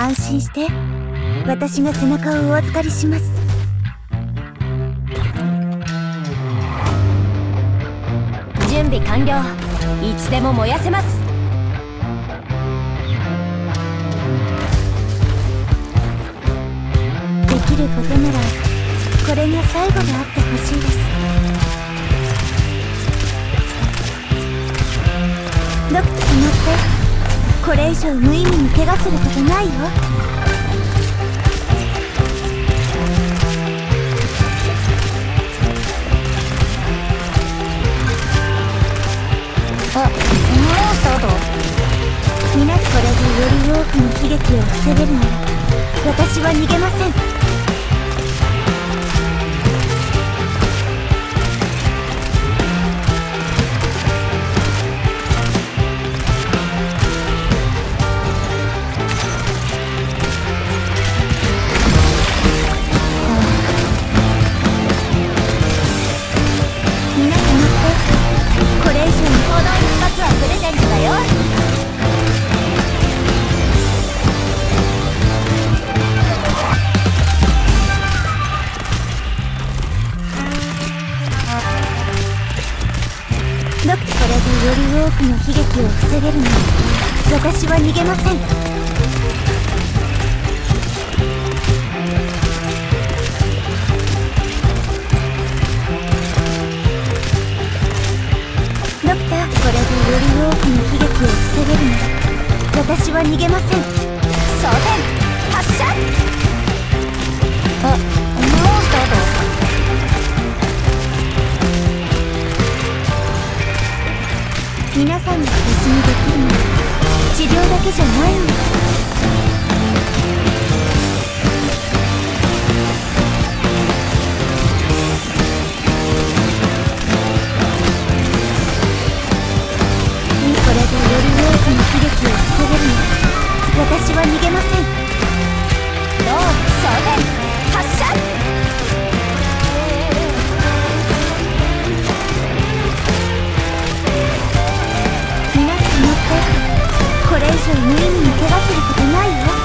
安心して私が背中をお預かりします。準備完了。いつでも燃やせます。できることならこれが最後であってほしいです。これ以上無意味に怪我することないよ。あもうスタート皆これでより多くの悲劇を防げるなら私は逃げません。より多くの悲劇を防げるのに私は逃げません。ドクタこれでより多くの悲劇を防げるのに私は逃げません。装填発射！皆さんが私にできるのは治療だけじゃないんですこれでより多く。の悲劇を防げるの私は逃げません無意味に怪我することないよ。